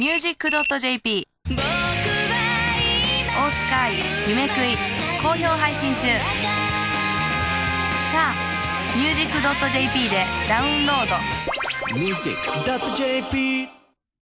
music.jp 大塚愛夢食い好評配信中さあ music.jp でダウンロード music.jp